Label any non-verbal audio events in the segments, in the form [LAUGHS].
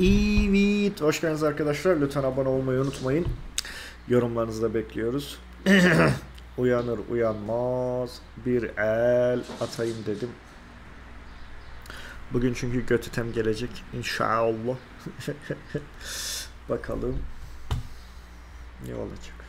Evet, hoş geldiniz arkadaşlar. Lütfen abone olmayı unutmayın. Yorumlarınızı da bekliyoruz. [COUGHS] Uyanır uyanmaz bir el atayım dedim. Bugün çünkü götütem gelecek inşallah. [LAUGHS] Bakalım ne olacak.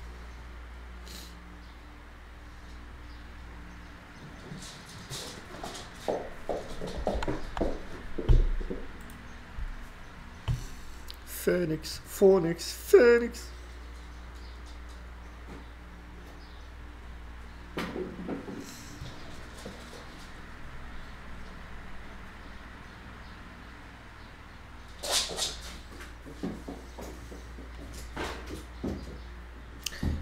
Phoenix, Phoenix, Phoenix.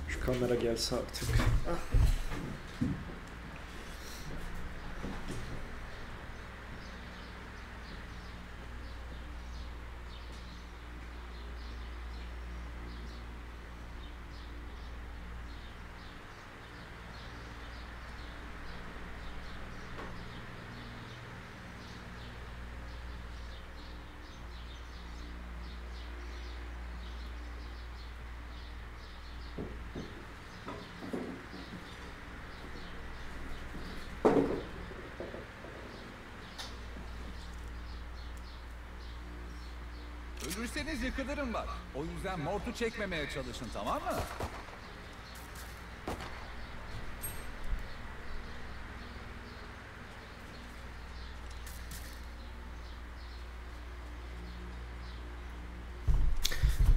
Şu kamera gelse artık. Ölürseniz yıkılırım bak. O yüzden mortu çekmemeye çalışın tamam mı?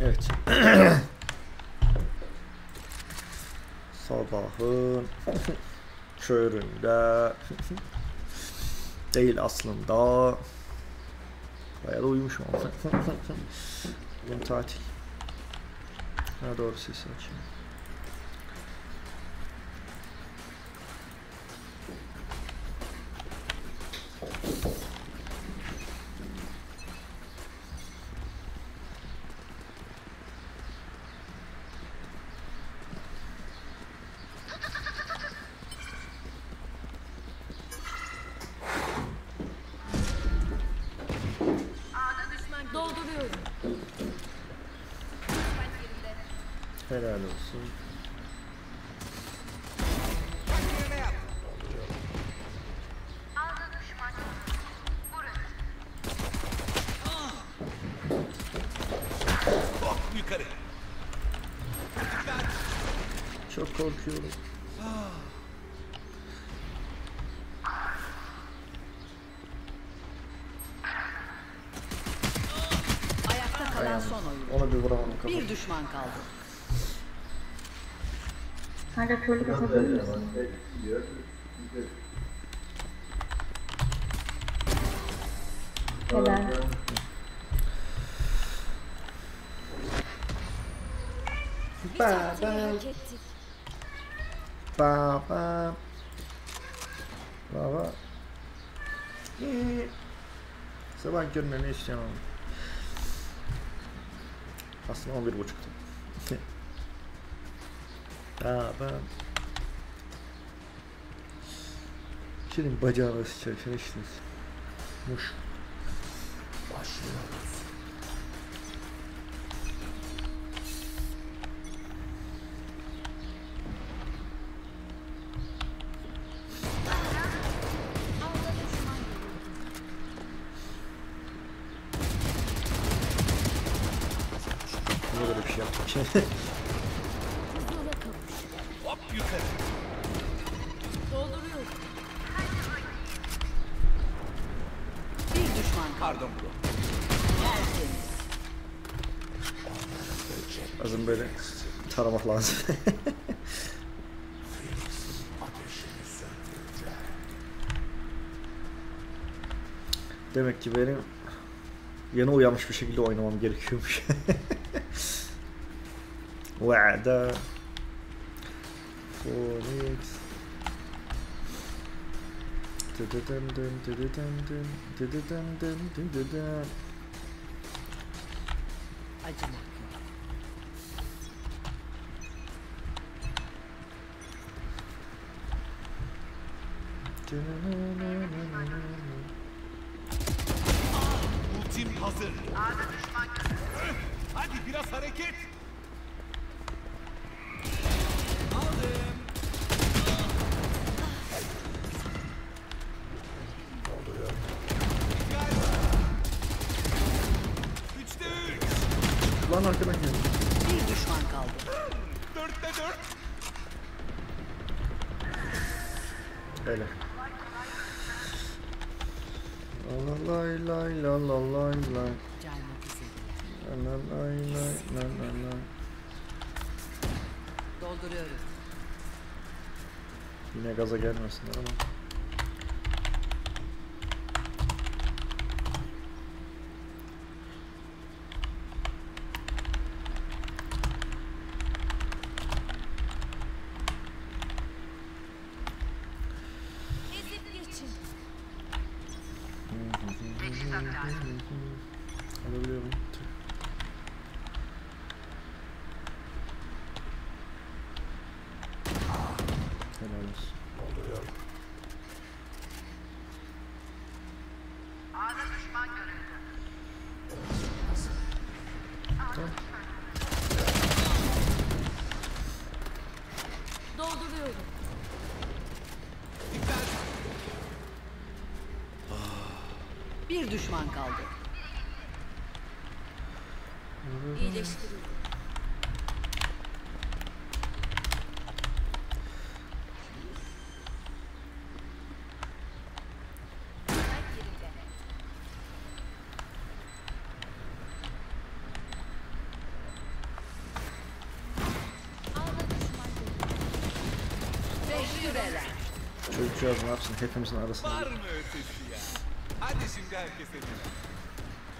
Evet. [CLEARS THROAT] Sabahın [CLEARS THROAT] köründe değil aslında. Bayağı da uyumuşum. Bugün tatil. Ha doğru sesi açayım. Dolduruyorum. Helal olsun. Çok korkuyorum. Ayakta kalan son oyun. Ona bir vuramadım kafamı. Bir düşman kaldı. Kanka körlük atabilir misin? Helal. Ba ba ba ba ba ba. Ee, Sabah köründe ne istiyorsun oğlum? Aslında 11 ba. Senin bacağına sıçar, işte. Muş. Başlıyoruz. Lazım böyle taramak lazım. [LAUGHS] Demek ki benim yeni uyanmış bir şekilde oynamam gerekiyormuş. [LAUGHS] Vada Phoenix Dıdıdın Ultim hazır. Öh, Hadi biraz hareket. Aldım. Üçte üç. Lan arkadan geldi. Bir düşman kaldı. Dörtte dört. Öyle. Yine gaza gelmesinler ama. Alabiliyor muyum? Tüh. Helal olsun. Tamam. Dolduruyorum. Dikkat. Bir düşman kaldı. Bela. Çocukcağız ne yapsın hepimizin arasında. Var mı ötesi ya? Hadi şimdi herkes eline.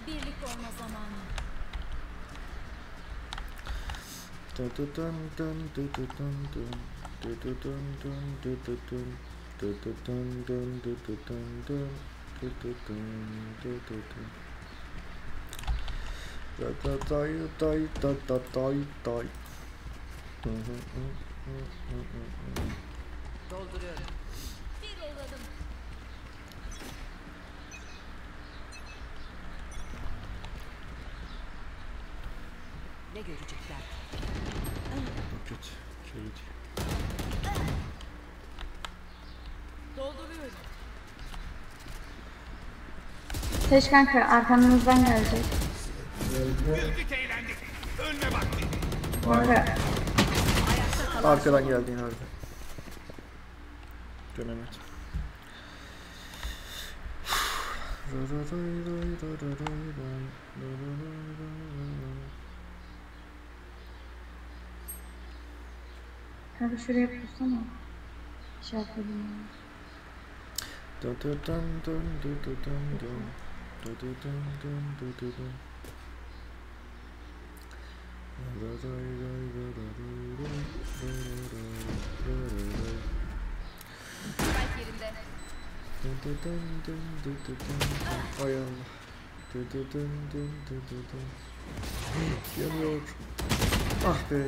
Birlik olma zamanı. Dun dun dun dun dun dun dun dun. Dun dun dun dun dun dun dun. Dun dun dun dun görecekler? Kötü. Kötü. Dolduruyorum. Seç kanka arkamızdan gelecek. Güldük eğlendik. Ölme vakti. Kanka Arkadan geldiğin harbi. Dönemedim. Kanka şuraya pursana. Şey yapalım. Dun dun dun dun dun dun dun dun. Dun dun dun dun dun dun. Ay Allah. Yanıyor. Ah be.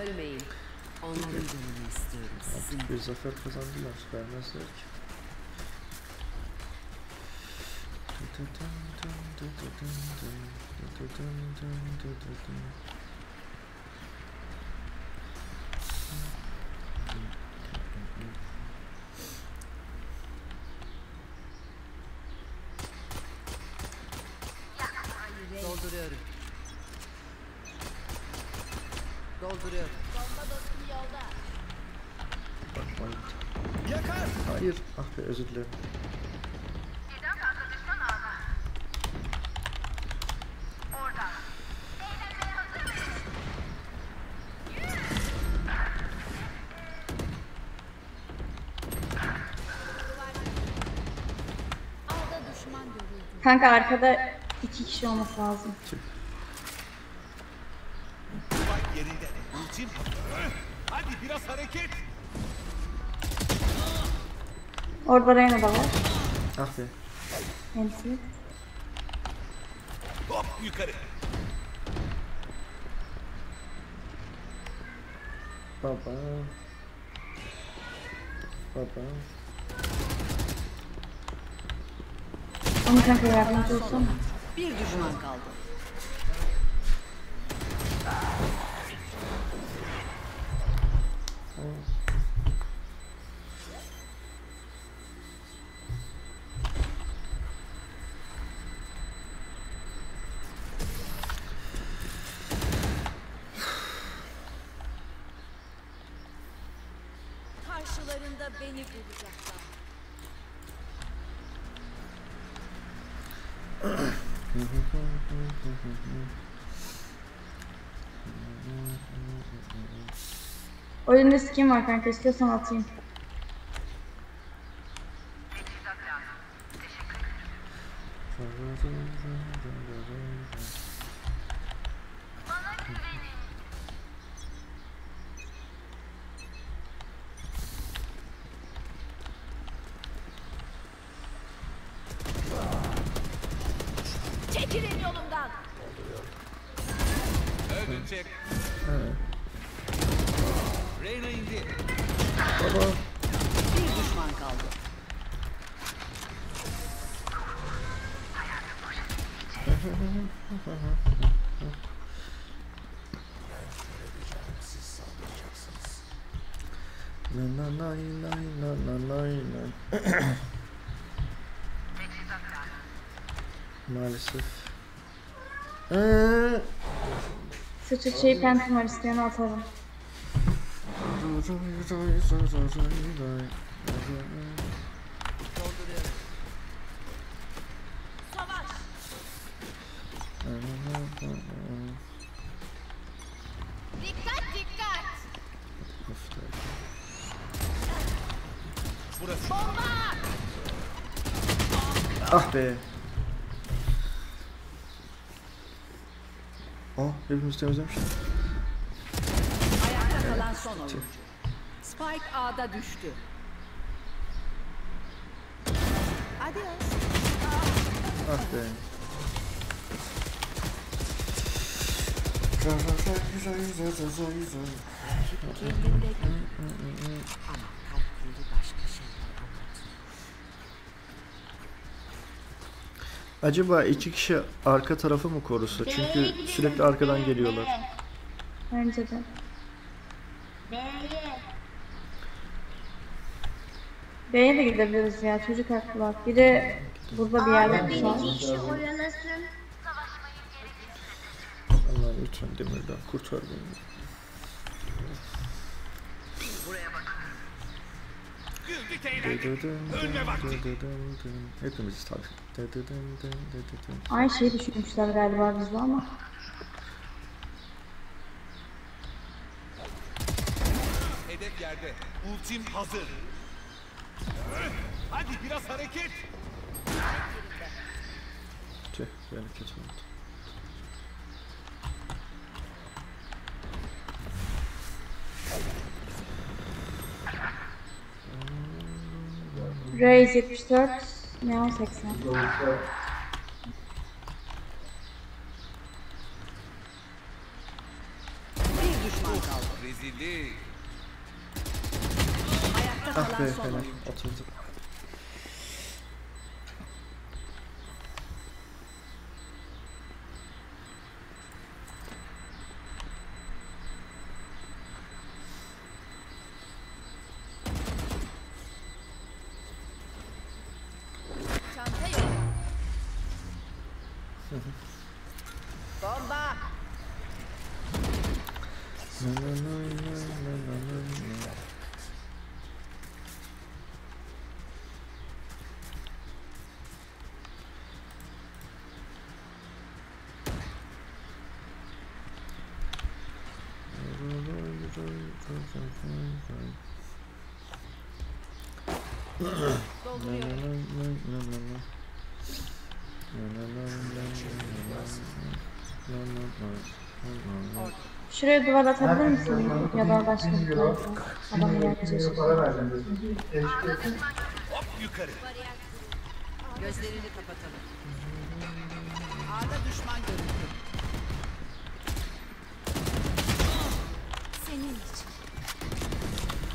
Ölmeyin. Onların canını istiyorum. Artık bir zafer kazandılar. Vermezler ki. Dolduruyorum. Dolduruyorum. Bomba dostum yolda. Yakar. Hayır. Ah be özür dilerim. Kanka arkada iki kişi olması lazım. Bak Öh, Hadi biraz hareket. Orada Reyna da var. Ah be. Enti. Hop yukarı. Baba. Baba. Ama kanka yardımcı olsana. Bir düşman kaldı. Mm. Oyunda skin var kanka istiyorsan atayım. Çekilin Maalesef. Eee. Sıçı şey pentim var isteyene atarım. Savaş. Ah be. Oh, hepimiz temizlemiştik. Ayakta kalan son oyuncu. Spike A'da düştü. Adios. Ah be. Ama kalpleri başka şey. Acaba iki kişi arka tarafı mı korusa? Çünkü sürekli arkadan geliyorlar. Bence de. B'ye de gidebiliriz ya çocuk haklılar. Biri burada bir yerde şu an. Allah lütfen Demir'den kurtar beni. Güldük eğlendik. Ölme vakti. Hepimiz tabii. Aynı şeyi düşünmüşler galiba bizde ama. Hedef yerde. Ultim hazır. Hadi biraz hareket. Tüh, bir hareket oldu. Raze 74, Neon 80. Bir düşman kaldı. Rezillik. Ayakta Ah be, son helal. Dolduruyorum. Şuraya duvar atabilir misin? Ya da başka bir tarafa. Adam gelecek. Hop yukarı. Gözlerini kapatalım. A'da düşman görüldü. Senin için.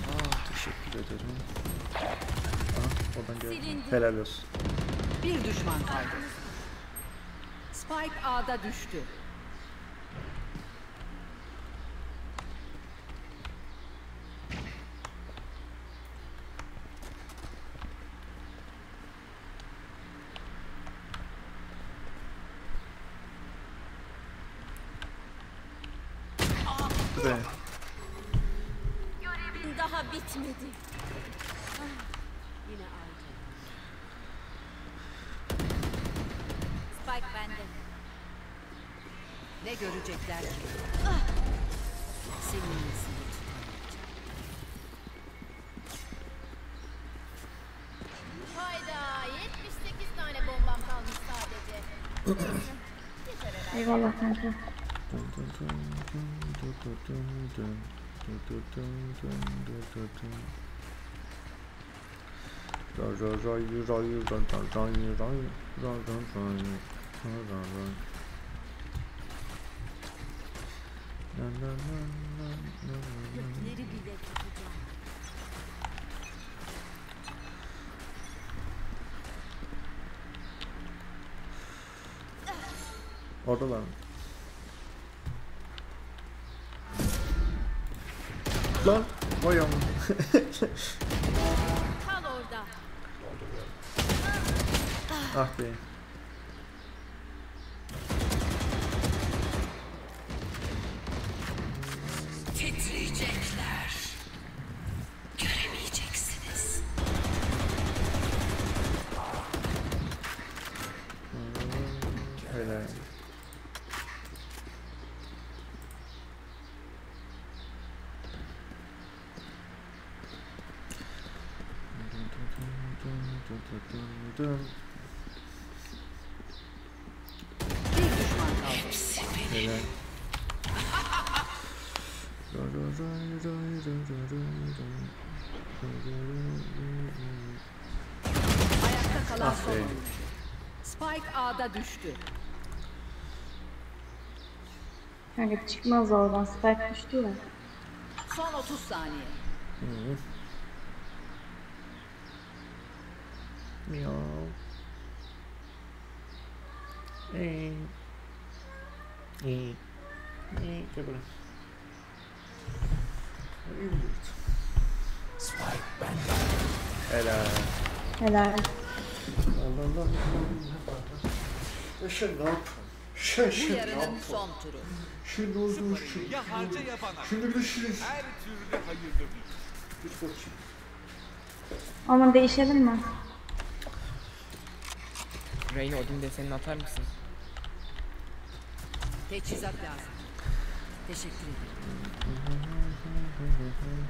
Aa, teşekkür ederim. Oradan geldim. Silindi. Helal olsun. Bir düşman kaldı. Spike A'da düştü. Be. Daha bitmedi. Yine aldı. Spike bende. Ne görecekler ki? Senin iyisini tutamayacağım. Hayda 78 tane bombam kalmış sadece. Eyvallah kanka. Dun dun dun dun dun dun dun dun. Dun dun dun Oradalar mı? Lan! Vay amına. Ah be. Bir düşman kaldı. Helal. Ayakta kalan son oyuncu. Spike A'da düştü. Kanka çıkmaz oradan. Spike düştü ya. Son 30 saniye. Hı. Miau. Ee. Ee. Ee. Gel buraya. İyi mi Helal. Helal. Allah Allah Allah. Sen ne? Sen Bu sen ne turu. Şimdi oldu şu. Ya harca ya bana. Şimdi bir de şirin. Her türlü hayırdır. Dur bakayım. Ama değişelim mi? Reyna Odin desenini atar mısın? Teçhizat lazım. Teşekkür ederim. Mm-hmm.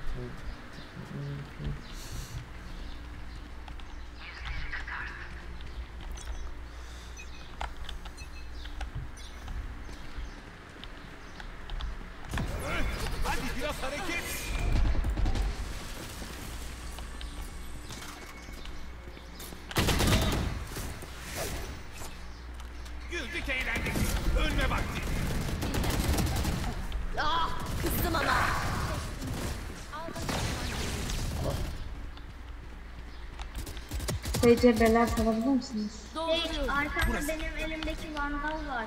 SC beler salabilir misiniz? Dolduruyorum. Arkamda benim elimdeki vandal var.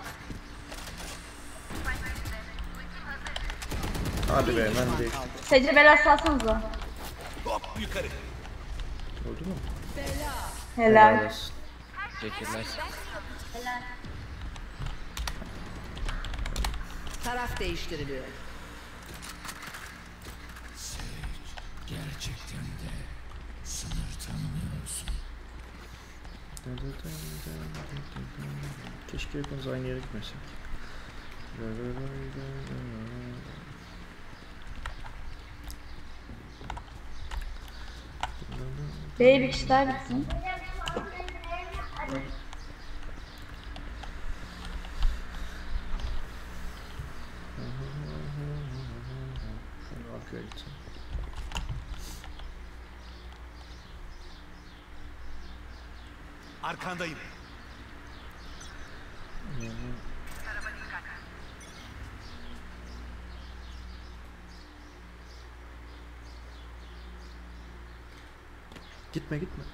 Hadi be Bir ben düşman de. kaldı. SC beler salsanıza. Hop yukarı. Oldu mu? Helal. olsun. Teşekkürler. Taraf değiştiriliyor. Keşke hepimiz aynı yere gitmesek. B'ye bir kişi daha gitsin. Şöyle arkaya gitsin. Arkandayım. Gitme gitme.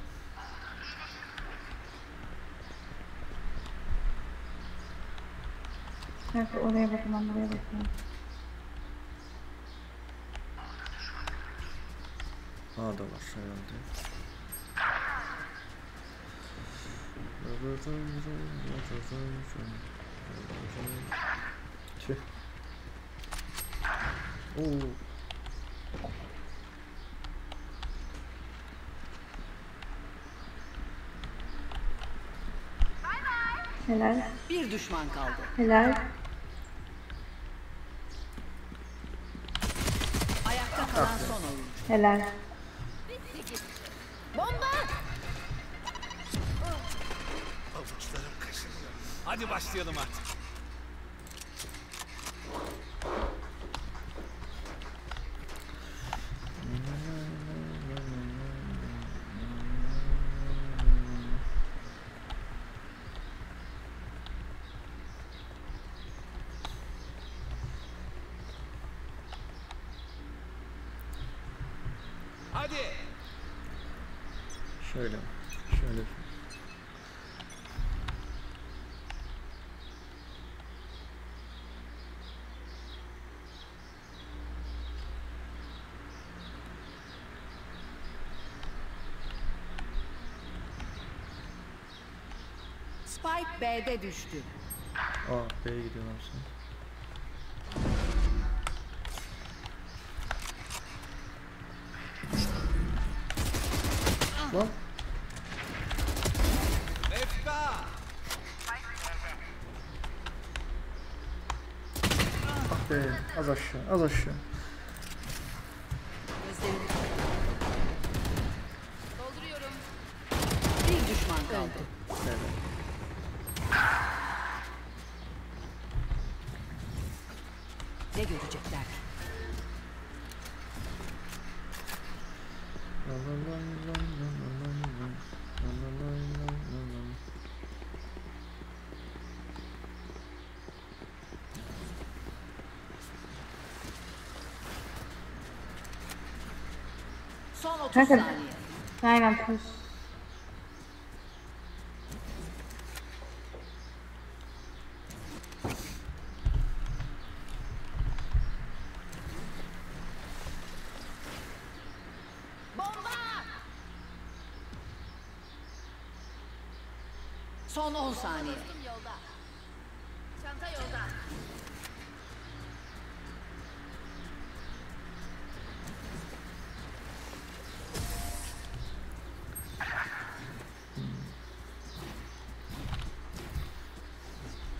Kanka oraya bakmam, buraya bakmam. A da var herhalde. Tüh. Oo. Helal, Bir düşman kaldı. helal. Ayakta kalan son oyuncu. Helal. Hadi başlayalım artık. Hadi. Şöyle. Şöyle. Spike B'de düştü. A, B'ye gidiyorlar sonra. Lan ah be az aşağı az aşağı. Gözlerini Bir düşman kaldı. Evet. Kanka. Aynen pus. Son 10 saniye. Yolda. Çanta yolda.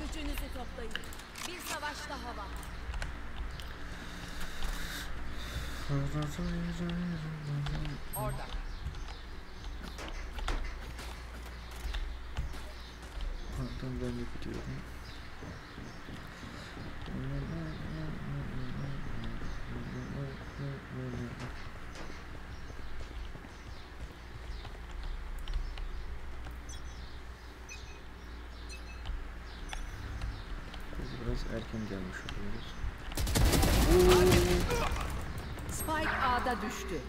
Gücünüzü toplayın. Bir savaş daha var. Orada. Pardon ben de gidiyorum. Biraz erken gelmiş oluyoruz. Spike A'da düştü.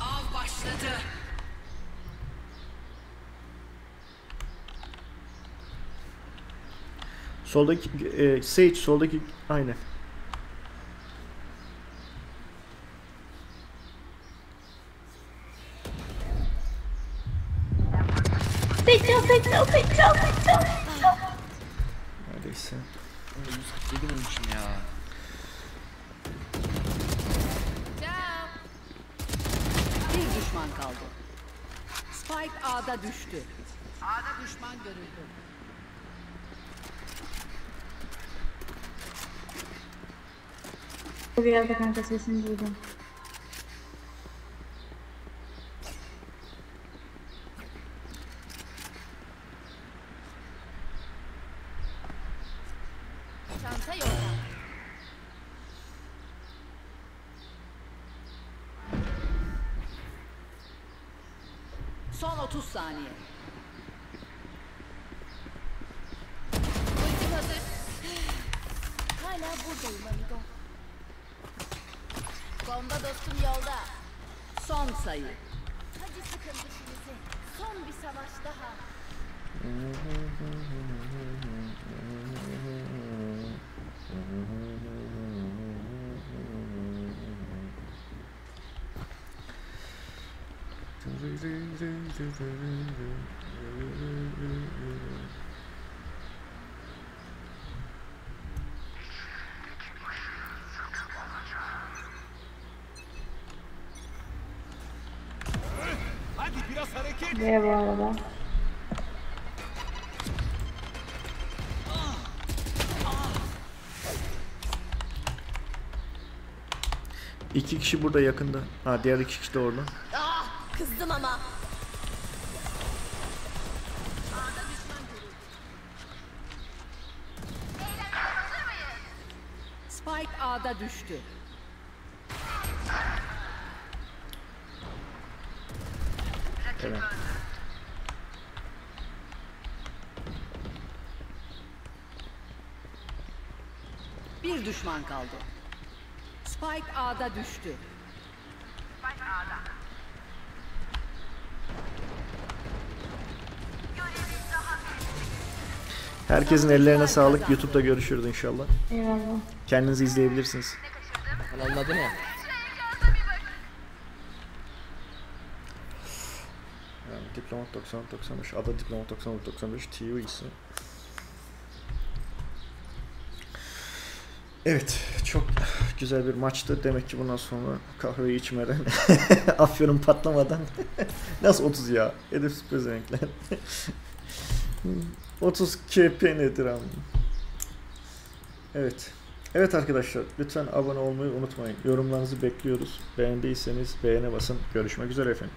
Av başladı. Soldaki e, Sage soldaki aynen. Seçil, seçil, seçil, seçil. Neredeyse. Oğlum 147 vurmuşum ya. Ciao. Bir düşman kaldı. Spike A'da düştü. A'da düşman görüldü. Bir yerde kanka sesini duydum. Son 30 saniye. Ultim hazır. Hala buradayım amigo. Bomba dostum yolda. Son sayı. Hadi sıkın dişinizi. Son bir savaş daha. [LAUGHS] Hadi biraz hareket. B bu arada. İki kişi burada yakında. Ha diğer iki kişi de orada. Ah, kızdım ama. Spike A'da düştü. Evet. Bir düşman kaldı. Spike A'da düştü. Herkesin ellerine sağlık. YouTube'da görüşürüz inşallah. Eyvallah. Kendinizi izleyebilirsiniz. Kanalın adı ne? Yani Diplomat 9095, Ada Diplomat 9095 TV ise. Evet, çok güzel bir maçtı. Demek ki bundan sonra kahveyi içmeden, [LAUGHS] afyonun patlamadan [LAUGHS] nasıl 30 ya? Edepsiz pezevenkler. 30 KP nedir ama? Evet. Evet arkadaşlar, lütfen abone olmayı unutmayın. Yorumlarınızı bekliyoruz. Beğendiyseniz beğene basın. Görüşmek üzere efendim.